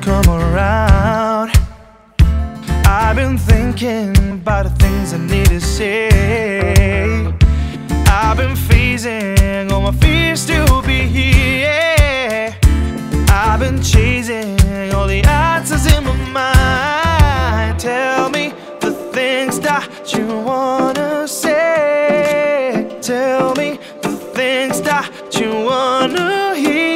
come around. I've been thinking about the things I need to say. I've been facing all my fears to be here. I've been chasing all the answers in my mind. Tell me the things that you wanna say. Tell me the things that you wanna hear.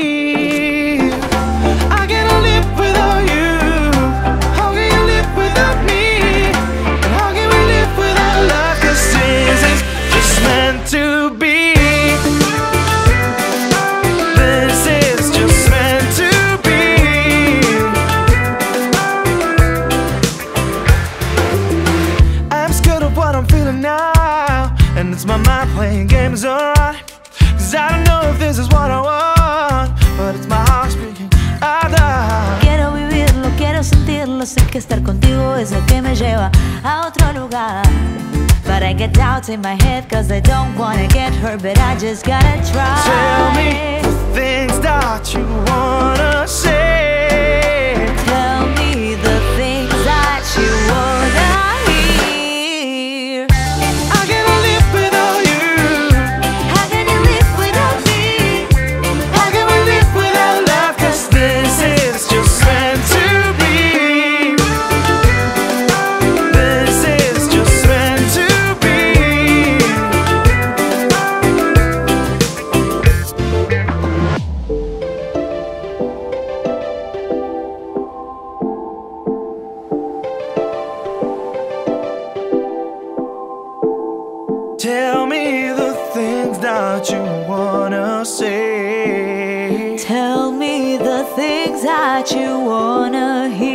Now. My mind playing games around. Cause I don't know if this is what I want. But it's my heart speaking out loud. Quiero vivirlo, quiero sentirlo, sé que estar contigo es lo que me lleva a otro lugar. But I get doubts in my head cause I don't wanna get hurt, but I just gotta try. Tell me Tell me the things that you wanna say. Tell me the things that you wanna hear.